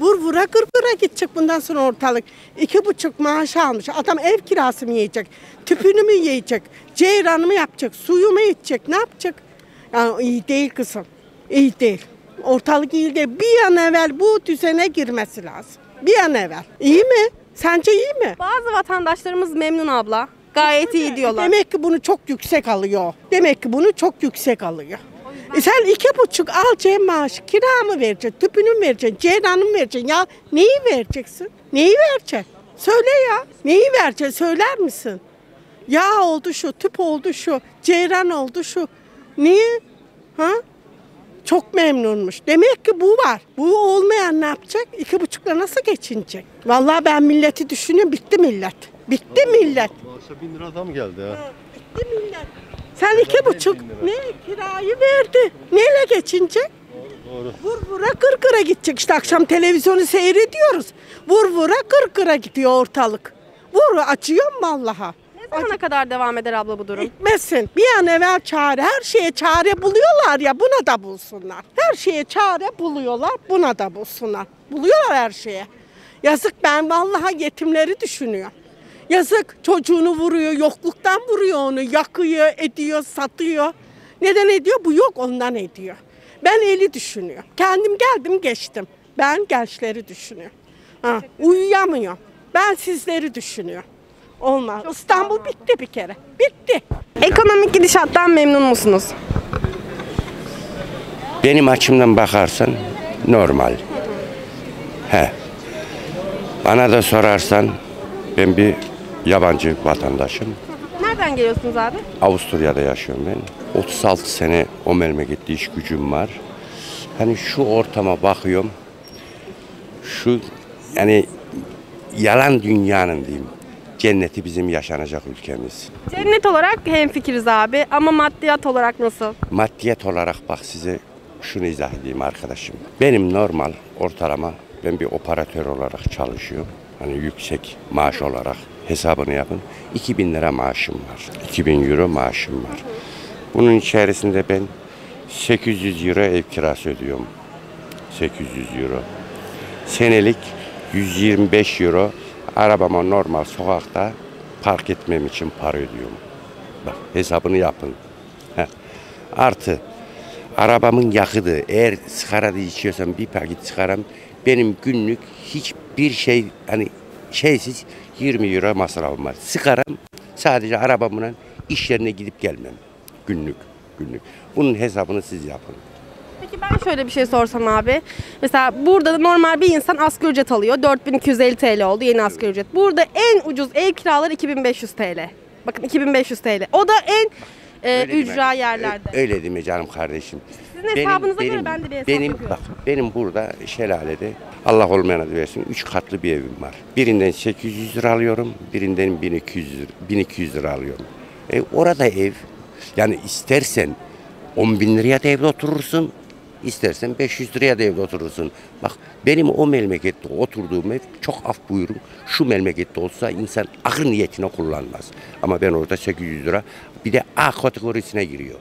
Vur vura kır kıra gidecek bundan sonra ortalık. İki buçuk maaş almış. Adam ev kirası mı yiyecek? Tüpünü mü yiyecek? Ceyranı mı yapacak? Suyu mu içecek? Ne yapacak? Yani iyi değil kızım. İyi değil. Ortalık iyi değil. Bir an evvel bu düzene girmesi lazım. Bir an evvel. İyi mi? Sence iyi mi? Bazı vatandaşlarımız memnun abla. Gayet iyi diyorlar. Demek ki bunu çok yüksek alıyor. Demek ki bunu çok yüksek alıyor. E sen iki buçuk alacaksın maaşı. Kira mı vereceksin? Tüpünü mü vereceksin? Ceyranı mı vereceksin? Ya neyi vereceksin? Neyi vereceksin? Söyle ya. Neyi vereceksin? Söyler misin? Yağ oldu şu, tüp oldu şu, ceyran oldu şu. Niye? Ha? Çok memnunmuş. Demek ki bu var. Bu olmayan ne yapacak? İki buçukla nasıl geçinecek? Vallahi ben milleti düşünüyorum. Bitti millet. Bitti millet. Maaşa bin lira adam geldi ha. Bitti millet. Sen iki buçuk ne kirayı verdi. Neyle geçinecek? Doğru. Vur vura kır kıra gidecek. İşte akşam televizyonu seyrediyoruz. Vur vura kır kıra gidiyor ortalık. Vur açıyor mu Allah'a? Ne zamana kadar devam eder abla bu durum? Gitmesin. Bir an evvel çare. Her şeye çare buluyorlar ya buna da bulsunlar. Her şeye çare buluyorlar buna da bulsunlar. Buluyorlar her şeye. Yazık ben vallahi yetimleri düşünüyor. Yazık çocuğunu vuruyor, yokluktan vuruyor onu, yakıyor, ediyor, satıyor. Neden ediyor? Bu yok ondan ediyor. Ben eli düşünüyor. Kendim geldim geçtim. Ben gençleri düşünüyor. Ha, uyuyamıyor. Ben sizleri düşünüyor. Olmaz. İstanbul bitti bir kere. Bitti. Ekonomik gidişattan memnun musunuz? Benim açımdan bakarsan normal. He. Bana da sorarsan ben bir yabancı vatandaşım. Nereden geliyorsunuz abi? Avusturya'da yaşıyorum ben. 36 sene o memlekette iş gücüm var. Hani şu ortama bakıyorum. Şu yani yalan dünyanın diyeyim. Cenneti bizim yaşanacak ülkemiz. Cennet olarak hemfikiriz abi ama maddiyat olarak nasıl? Maddiyet olarak bak size şunu izah edeyim arkadaşım. Benim normal ortalama ben bir operatör olarak çalışıyorum. Hani yüksek maaş olarak hesabını yapın. 2000 lira maaşım var. 2000 euro maaşım var. Bunun içerisinde ben 800 euro ev kirası ödüyorum. 800 euro. Senelik 125 euro arabama normal sokakta park etmem için para ödüyorum. Bak hesabını yapın. Heh. Artı arabamın yakıtı eğer sigara da içiyorsam bir paket sigaram benim günlük hiçbir şey hani şeysiz 20 euro masrafım var. Sigaram sadece arabamla iş yerine gidip gelmem. Günlük günlük. Bunun hesabını siz yapın. Peki ben şöyle bir şey sorsam abi. Mesela burada da normal bir insan asgari ücret alıyor. 4250 TL oldu yeni asgari ücret. Burada en ucuz ev kiraları 2500 TL. Bakın 2500 TL. O da en e, Öyle değil mi? ücra yerlerde. Öyle değil mi canım kardeşim? Sizin hesabınıza göre ben de bir hesap benim, yapıyorum. bak, benim burada şelalede Allah olmayana versin 3 katlı bir evim var. Birinden 800 lira alıyorum, birinden 1200, lira- 1200 lira alıyorum. E, orada ev, yani istersen 10 bin liraya da evde oturursun, istersen 500 liraya da evde oturursun. Bak benim o memlekette oturduğum ev çok af buyurun şu memlekette olsa insan akıl niyetine kullanmaz. Ama ben orada 800 lira bir de A kategorisine giriyor.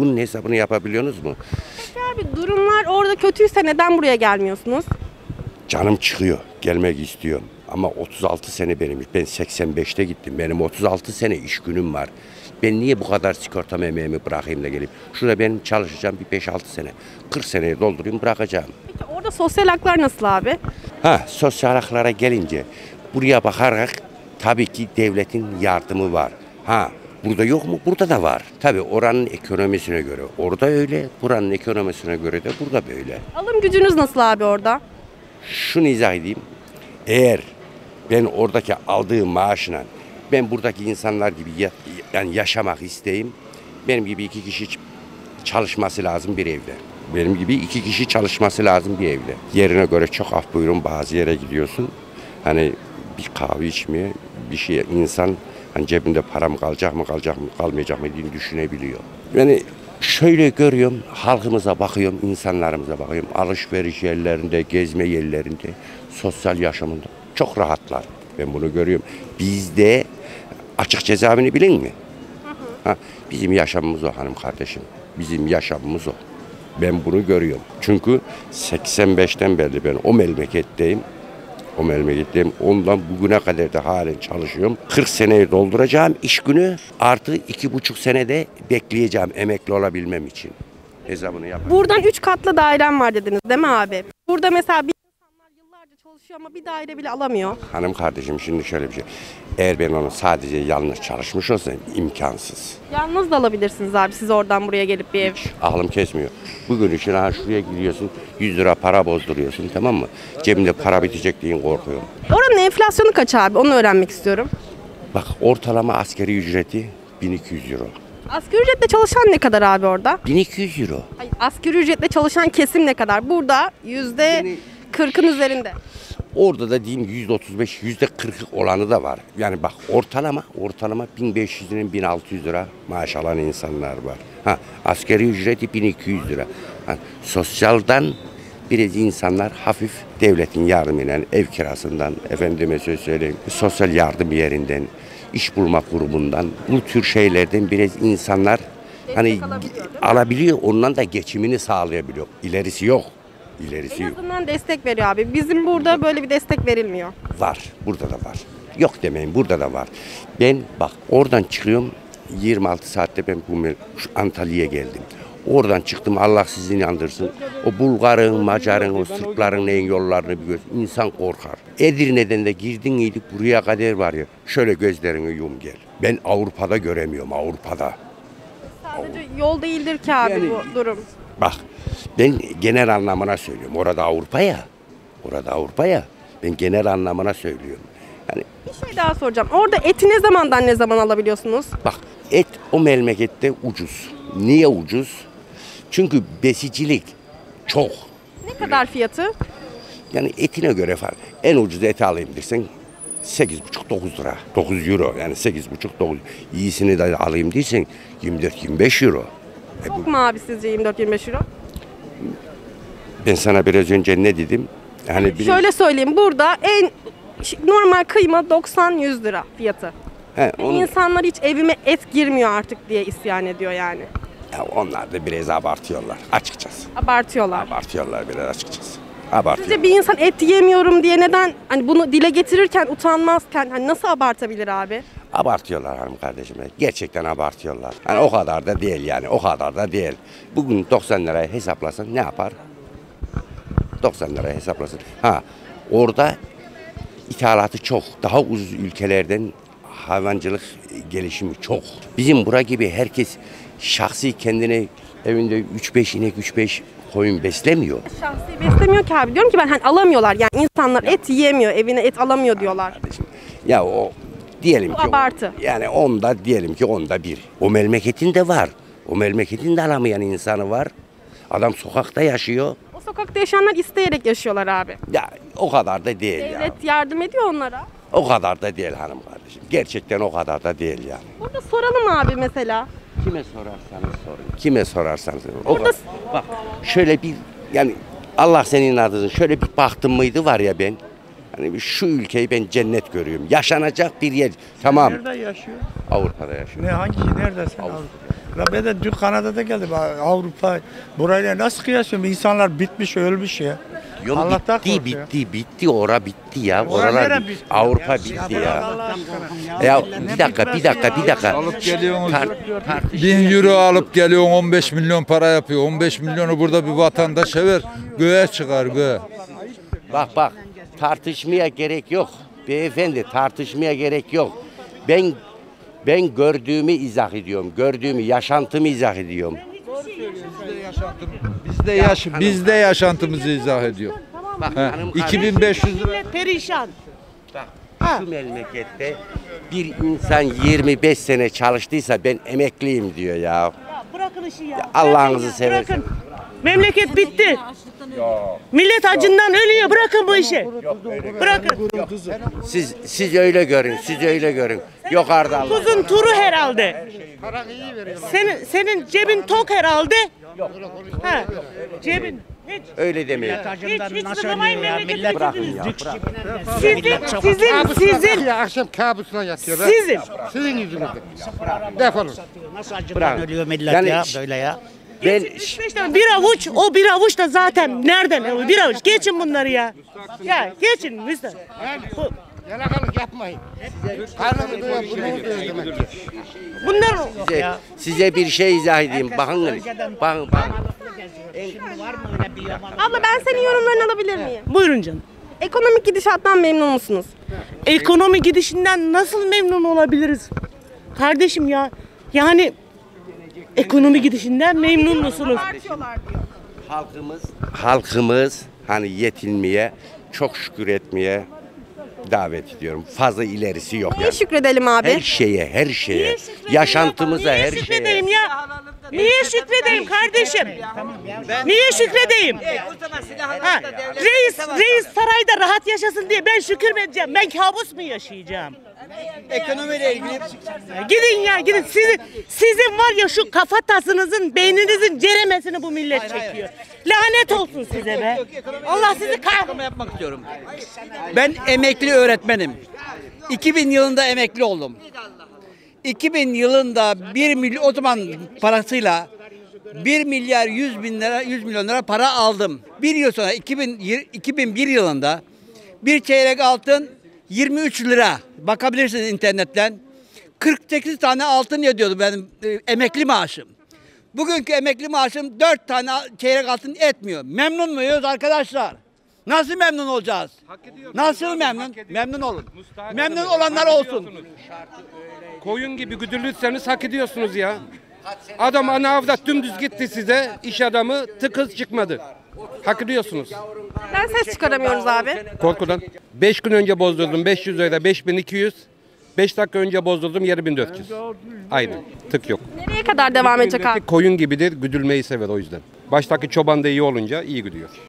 Bunun hesabını yapabiliyorsunuz mu? Peki abi durumlar orada kötüyse neden buraya gelmiyorsunuz? Canım çıkıyor. Gelmek istiyorum. Ama 36 sene benim. Ben 85'te gittim. Benim 36 sene iş günüm var. Ben niye bu kadar sigorta emeğimi bırakayım da gelip? Şurada benim çalışacağım bir 5-6 sene. 40 seneye doldurayım bırakacağım. Peki orada sosyal haklar nasıl abi? Ha sosyal haklara gelince buraya bakarak tabii ki devletin yardımı var. Ha burada yok mu? Burada da var. Tabii oranın ekonomisine göre orada öyle, buranın ekonomisine göre de burada böyle. Alım gücünüz nasıl abi orada? şunu izah edeyim. Eğer ben oradaki aldığım maaşla ben buradaki insanlar gibi ya- yani yaşamak isteyeyim. Benim gibi iki kişi çalışması lazım bir evde. Benim gibi iki kişi çalışması lazım bir evde. Yerine göre çok af buyurun bazı yere gidiyorsun. Hani bir kahve içmeye bir şey insan hani cebinde param kalacak mı kalacak mı kalmayacak mı diye düşünebiliyor. Yani şöyle görüyorum halkımıza bakıyorum insanlarımıza bakıyorum alışveriş yerlerinde gezme yerlerinde sosyal yaşamında çok rahatlar. Ben bunu görüyorum. Bizde açık cezaevini bilin mi? Ha, bizim yaşamımız o hanım kardeşim. Bizim yaşamımız o. Ben bunu görüyorum. Çünkü 85'ten beri ben o memleketteyim. O memleketteyim. Ondan bugüne kadar da halen çalışıyorum. 40 seneyi dolduracağım iş günü. Artı iki buçuk senede bekleyeceğim emekli olabilmem için. Hesabını yap. Buradan 3 katlı dairem var dediniz değil mi abi? Burada mesela bir çalışıyor ama bir daire bile alamıyor. Hanım kardeşim şimdi şöyle bir şey. Eğer ben onu sadece yanlış çalışmış olsam imkansız. Yalnız da alabilirsiniz abi siz oradan buraya gelip bir ev. Aklım kesmiyor. Bugün için ha şuraya gidiyorsun 100 lira para bozduruyorsun tamam mı? Cebimde para bitecek diye korkuyorum. Oranın enflasyonu kaç abi onu öğrenmek istiyorum. Bak ortalama askeri ücreti 1200 euro. Asgari ücretle çalışan ne kadar abi orada? 1200 euro. Hayır, asgari ücretle çalışan kesim ne kadar? Burada yüzde 40'ın üzerinde. Orada da diyeyim 135 yüzde 40 olanı da var. Yani bak ortalama ortalama 1500 lira 1600 lira maaş alan insanlar var. Ha askeri ücreti 1200 lira. Ha, sosyaldan biraz insanlar hafif devletin yardımıyla ev kirasından efendime söz söyleyeyim sosyal yardım yerinden iş bulma kurumundan bu tür şeylerden biraz insanlar hani alabiliyor, alabiliyor ondan da geçimini sağlayabiliyor. İlerisi yok. İlerisi En yok. azından destek veriyor abi. Bizim burada böyle bir destek verilmiyor. Var. Burada da var. Yok demeyin burada da var. Ben bak oradan çıkıyorum 26 saatte ben bu şu Antalya'ya geldim. Oradan çıktım Allah sizi inandırsın. O Bulgar'ın, Macar'ın, o Sırpların neyin yollarını bir göz. İnsan korkar. Edirne'den de girdin iyiydik buraya kadar var ya. Şöyle gözlerini yum gel. Ben Avrupa'da göremiyorum Avrupa'da. Sadece yol değildir ki abi bu durum. Bak ben genel anlamına söylüyorum. Orada Avrupa ya. Orada Avrupa ya. Ben genel anlamına söylüyorum. Yani Bir şey daha soracağım. Orada eti ne zamandan ne zaman alabiliyorsunuz? Bak et o memlekette ucuz. Niye ucuz? Çünkü besicilik çok. Ne kadar fiyatı? Yani etine göre fark. En ucuz eti alayım dersen 8,5-9 lira. 9 euro yani 8,5-9. İyisini de alayım dersen 24-25 euro. E bu, Çok mu abi sizce 24-25 euro? Ben sana biraz önce ne dedim? Yani bir- Şöyle söyleyeyim burada en normal kıyma 90-100 lira fiyatı. He, onu- İnsanlar hiç evime et girmiyor artık diye isyan ediyor yani. ya onlar da biraz abartıyorlar açıkçası. Abartıyorlar. Abartıyorlar biraz açıkçası. Abartıyorlar. Sizce bir insan et yemiyorum diye neden hani bunu dile getirirken utanmazken hani nasıl abartabilir abi? Abartıyorlar hanım kardeşim. Gerçekten abartıyorlar. Yani o kadar da değil yani. O kadar da değil. Bugün 90 liraya hesaplasın ne yapar? 90 liraya hesaplasın. Ha orada ithalatı çok. Daha ucuz ülkelerden hayvancılık gelişimi çok. Bizim bura gibi herkes şahsi kendine evinde 3-5 inek 3-5 koyun beslemiyor. Şahsi beslemiyor ki abi. Diyorum ki ben hani alamıyorlar. Yani insanlar et yiyemiyor, evine et alamıyor diyorlar. kardeşim. Ya o diyelim Bu ki abartı. yani onda diyelim ki onda bir. O memleketin de var. O memleketin de alamayan insanı var. Adam sokakta yaşıyor. O sokakta yaşayanlar isteyerek yaşıyorlar abi. Ya o kadar da değil ya. Devlet yardım ediyor onlara. O kadar da değil hanım kardeşim. Gerçekten o kadar da değil yani. Burada soralım abi mesela. Kime sorarsanız sorun. Kime sorarsanız sorun. O Burada- kadar. Bak şöyle bir yani Allah senin adın şöyle bir baktım mıydı var ya ben. Hani bir şu ülkeyi ben cennet görüyorum. Yaşanacak bir yer. Tamam. Nerede yaşıyor? Avrupa'da yaşıyorum. Ne hangi neredesin? Avrupa. La ben de dün Kanada'da geldim Avrupa. Burayla nasıl kıyaslıyorum? İnsanlar bitmiş ölmüş ya. Yok Allah'tan bitti kork ya. bitti bitti ora bitti ya. Ora Oralar bitti. bitti? Avrupa Ya bitti ya. Aşkına. Ya bir dakika bir dakika bir dakika. Alıp geliyorsunuz. Tar- 1000 euro alıp geliyorsun 15 milyon para yapıyor. 15 milyonu burada bir vatandaşa ver. Göğe çıkar göğe. Bak bak tartışmaya gerek yok. Beyefendi tartışmaya gerek yok. Ben ben gördüğümü izah ediyorum. Gördüğümü, yaşantımı izah ediyorum. Bizde yaş bizde yaşantımızı izah ediyor. Bak He, hanım kardeşim, 2500 lira perişan. bak, şu memlekette bir insan 25 sene çalıştıysa ben emekliyim diyor ya. Ya bırakın işi ya. Allah'ınızı Bırakın ya, seversen. Bırakın. Memleket bitti. Millet acından ölüyor. Bırakın bu işi. Bırakın. Siz siz öyle görün, siz öyle görün. Yok Ardal. Kuzun turu herhalde. Senin senin cebin tok herhalde. Ha. Cebin hiç Öyle demeyin. hiç hiç zıplamayın memleket Bırakın bitirdiniz. ya, bırakın. Sizin sizin sizin Ya akşam kabusuna yatıyor. be. sizin. Sizin yüzünüzden. Defolun. Nasıl Bırak. acından ölüyor millet Yani ya böyle ya. Ben tane bir avuç, o bir avuç da zaten nereden? Bir avuç. Geçin bunları ya. Ya geçin Müslüm. Bu- Yalakalık yapmayın. Karnını doyur, bunu doyur. Bunlar size, size bir şey izah edeyim. Bakın, bakın, bakın. Abla ben senin yorumlarını alabilir miyim? Buyurun canım. Ekonomik gidişattan memnun musunuz? Ekonomi gidişinden nasıl memnun olabiliriz? Kardeşim ya yani ekonomi gidişinden memnun musunuz? Halkımız, halkımız hani yetinmeye, çok şükür etmeye davet ediyorum. Fazla ilerisi yok Neye yani. şükredelim abi? Her şeye, her şeye, yaşantımıza, Niye her şeye. şükredeyim ya? Niye şükredeyim kardeşim? Niye şükredeyim? Ha, reis, reis sarayda rahat yaşasın diye ben şükür mü edeceğim? Ben kabus mu yaşayacağım? Ekonomiyle ilgili Gidin ya gidin. Sizin, sizin var ya şu kafatasınızın, beyninizin ceremesini bu millet çekiyor. Lanet olsun size be. Allah sizi açıklama yapmak istiyorum. Ben emekli öğretmenim. 2000 yılında emekli oldum. 2000 yılında 1 milyon o zaman parasıyla 1 milyar 100 bin lira 100 milyon lira para aldım. Bir yıl sonra 2000, yir- 2001 yılında bir çeyrek altın 23 lira. Bakabilirsiniz internetten. 48 tane altın ediyordu benim e, emekli maaşım. Bugünkü emekli maaşım 4 tane çeyrek altın etmiyor. Memnun muyuz arkadaşlar? Nasıl memnun olacağız? Nasıl memnun? Memnun olun. Memnun olanlar olsun. Koyun gibi güdülürseniz hak ediyorsunuz ya. Adam ana avdat dümdüz gitti size. iş adamı tıkız çıkmadı. Hak ediyorsunuz. Ben ses çıkaramıyoruz abi. Korkudan. 5 gün önce bozdurdum 500 lira 5200. 5 dakika önce bozdurdum 7400. Aynı. Tık yok. Nereye kadar devam edecek abi? Koyun gibidir güdülmeyi sever o yüzden. Baştaki çoban da iyi olunca iyi gidiyor.